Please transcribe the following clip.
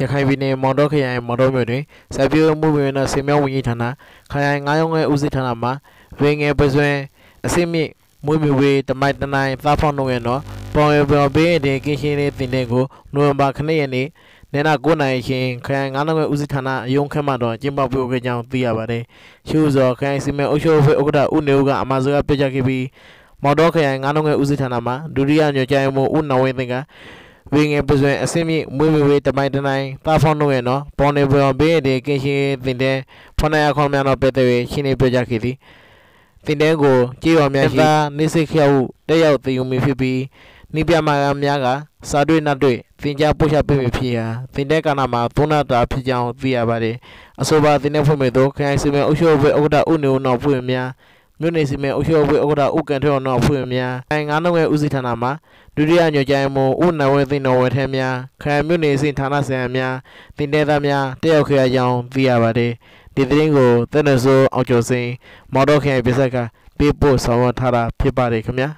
ရခိုင်ပြည်နယ်မော်တော်ခရိုင်မော်တော်မြို့တွင်စိုက်ပျိုးမှုဝင်သောစေမြောင်းဝန်ကြီးဌာနခရိုင်ငါးရုံးငယ်ဦးစီးဌာနမှဝေငယ်ပစွဲအစိမြင့်မွေးမြူဝေးတမိုင်တနိုင်သားဖောင်းနှုံရတော့ပေါင်ရပေါ်ဘေးတဲ့ကင်းရှင်းလေးတင်တဲ့ကိုနိုဝင်ဘာ9ရက်နေ့နေ့နာ9နိုင်ရှင်ခရိုင်ငါးရုံးငယ်ဦးစီးဌာနအယုံခက်မှတော့ကျင်းပပြုခဲ့ကြောင်းသိရပါတယ်ရှိဥစွာခရိုင်စီမံအုပ်ချုပ်ရေးဥက္ကဋ္ဌဦးနေဦးကအမစကားပြကြခဲ့ပြီးမော်တော်ခရိုင်ငါးရုံးငယ်ဦးစီးဌာနမှဒုတိယညွှန်ကြားရေးမှူးဦးနောင်ဝင်းသိန်းက ဝင်းငယ်ပစွဲအစင်းမြင့်မွေးမြူဝေးတမိုင်တနိုင်တာဖောင်းတို့ရဲ့နော်ပေါ်နေပေါ်ဘေးတဲ့ကင်းရှင်းတင်တဲ့ဖနရခေါင်းများတော့ပဲတဲ့ရှင်းနေပြကြခဲ့သည်တင်တဲ့ကိုကြေးရော်များရှိနေစိတ်ခရောက်တက်ရောက်သိုံမီဖြစ်ပြီးနိပြမာများကစာတွေ့နှတ်တွေ့သင်ကြားပို့ချပေးမိဖြစ်ရာတင်တဲ့ကဏ္ဍမှာသုံးနာတာဖြစ်ကြောင်းသိရပါတယ်အဆိုပါတင်တဲ့ဖွင့်မဲ့သောခရိုင်စီမံအုပ်ချုပ်ရေးဥက္ကဋ္ဌဦးနေဦးနောက်ဖွင့်များ မြို့နယ်စီမံအုပ်ချုပ်ရေးဥက္ကဋ္ဌဦးကန်ထွန်းနောက်ဖွင့်များအဲငါးနှုတ်ရဲ့ဦးစီးဌာနမှာဒုတိယညွှန်ကြားရေးမှူးဦးနဝဲသိန်းတော်ဝဲထဲများခရိုင်မြို့နယ်စဉ်ဌာနဆိုင်ရာများတင်တဲ့သားများတက်ရောက်ခဲ့ရကြောင်းသိရပါတယ်ဒီသတင်းကိုတက်နစိုးအောင်ကျော်စိန်မော်တော်ခရိုင်ပြည်ဆက်ကပေးပို့ဆောင်ရွက်ထားတာဖြစ်ပါတယ်ခင်ဗျာ